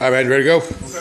All right, ready to go?